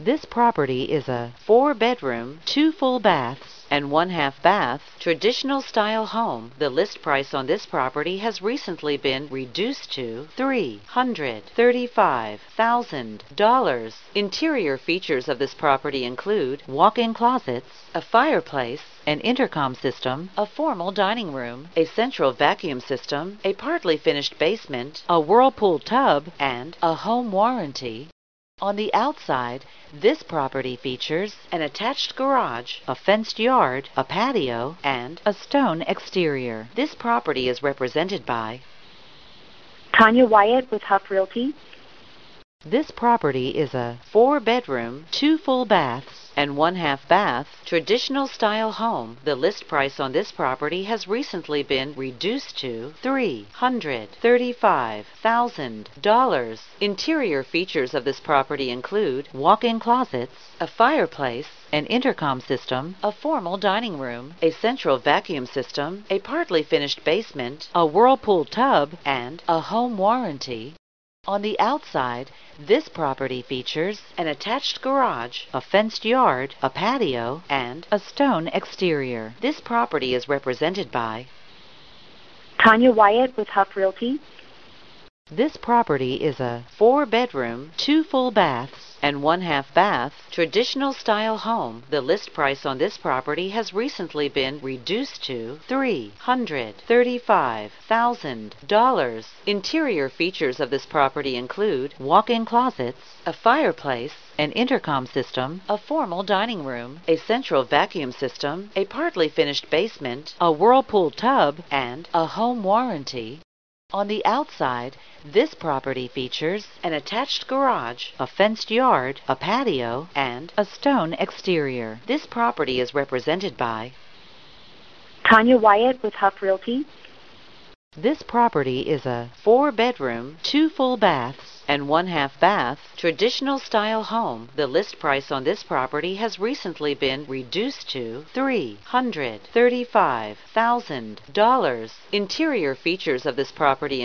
This property is a four bedroom, two full baths, and one half bath traditional style home. The list price on this property has recently been reduced to $335,000. Interior features of this property include walk-in closets, a fireplace, an intercom system, a formal dining room, a central vacuum system, a partly finished basement, a whirlpool tub, and a home warranty. On the outside, this property features an attached garage, a fenced yard, a patio, and a stone exterior. This property is represented by Tanya Wyatt with Huff Realty. This property is a four bedroom, two full baths, and one half bath traditional style home. The list price on this property has recently been reduced to $335,000. Interior features of this property include walk-in closets, a fireplace, an intercom system, a formal dining room, a central vacuum system, a partly finished basement, a whirlpool tub, and a home warranty. On the outside, this property features an attached garage, a fenced yard, a patio, and a stone exterior. This property is represented by Tanya Wyatt with Huff Realty. This property is a four bedroom, two full baths, and one half bath traditional style home. The list price on this property has recently been reduced to $335,000. Interior features of this property include walk-in closets, a fireplace, an intercom system, a formal dining room, a central vacuum system, a partly finished basement, a whirlpool tub, and a home warranty. On the outside, this property features an attached garage, a fenced yard, a patio, and a stone exterior. This property is represented by Tanya Wyatt with Huff Realty. This property is a four bedroom, two full baths, and one half bath traditional style home. The list price on this property has recently been reduced to $335,000. Interior features of this property